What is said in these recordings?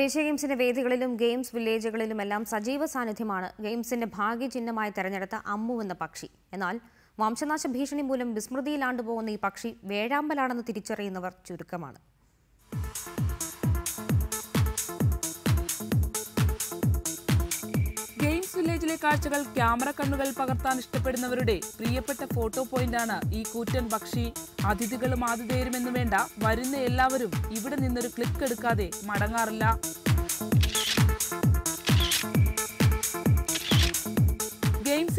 ദേശീയ ഗെയിംസിന്റെ വേദികളിലും ഗെയിംസ് വില്ലേജുകളിലുമെല്ലാം സജീവ സാന്നിധ്യമാണ് ഗെയിംസിന്റെ ഭാഗ്യചിഹ്നമായി തെരഞ്ഞെടുത്ത അമ്മു എന്ന പക്ഷി. എന്നാൽ വംശനാശ ഭീഷണി മൂലം വിസ്മൃതിയിലാണ്ടുപോകുന്ന ഈ പക്ഷി വേഴാമ്പലാണെന്ന് തിരിച്ചറിയുന്നവർ ചുരുക്കമാണ്. വില്ലേജിലെ കാഴ്ചകൾ ക്യാമറ കണ്ണുകൾ പകർത്താൻ ഇഷ്ടപ്പെടുന്നവരുടെ പ്രിയപ്പെട്ട ഫോട്ടോ പോയിന്റാണ് ഈ കൂറ്റൻ പക്ഷി. അതിഥികളും ആതിഥേയരുമെന്ന് വേണ്ട വരുന്ന എല്ലാവരും ഇവിടെ നിന്നൊരു ക്ലിക്ക് എടുക്കാതെ മടങ്ങാറില്ല.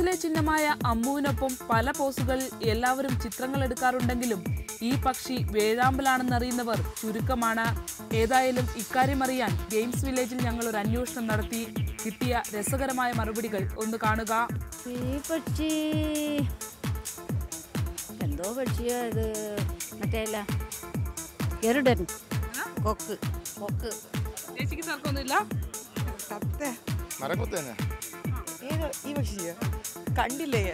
ഗെയിംസിലെ ചിഹ്നമായ അമ്മുവിനൊപ്പം പല പോസുകളിൽ എല്ലാവരും ചിത്രങ്ങൾ എടുക്കാറുണ്ടെങ്കിലും ഈ പക്ഷി വേഴാമ്പലാണെന്നറിയുന്നവർ ചുരുക്കമാണ്. ഏതായാലും ഇക്കാര്യം അറിയാൻ ഗെയിംസ് വില്ലേജിൽ ഞങ്ങൾ ഒരു അന്വേഷണം നടത്തി. കിട്ടിയ രസകരമായ മറുപടികൾ ഒന്ന് കാണുക. ഈ പക്ഷി എന്തോ പക്ഷിയാ ഇത്? മറ്റേ കൊക്ക്. കൊക്ക്. ചേച്ചിക്ക് തർക്കമൊന്നുമില്ല. തന്നെ. ഈ പക്ഷിയ? കണ്ടില്ലേ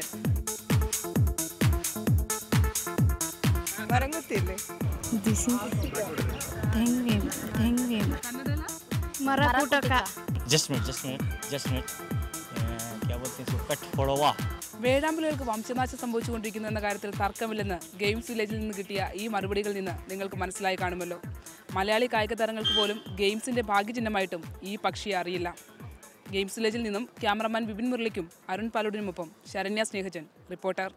വേഴാമ്പലുകൾക്ക് വംശനാശം സംഭവിച്ചുകൊണ്ടിരിക്കുന്നു എന്ന കാര്യത്തിൽ തർക്കമില്ലെന്ന് ഗെയിംസ് വില്ലേജിൽ നിന്ന് കിട്ടിയ ഈ മറുപടികളിൽ നിന്ന് നിങ്ങൾക്ക് മനസ്സിലായി കാണുമല്ലോ. മലയാളി കായിക താരങ്ങൾക്ക് പോലും ഗെയിംസിന്റെ ഭാഗ്യചിഹ്നമായിട്ടും ഈ പക്ഷിയെ അറിയില്ല. ഗെയിംസ് വില്ലേജിൽ നിന്നും ക്യാമറമാൻ വിപിൻ മുരളിക്കും അരുൺ പാലോടിനുമൊപ്പം ശരണ്യ സ്നേഹജൻ റിപ്പോർട്ടർ.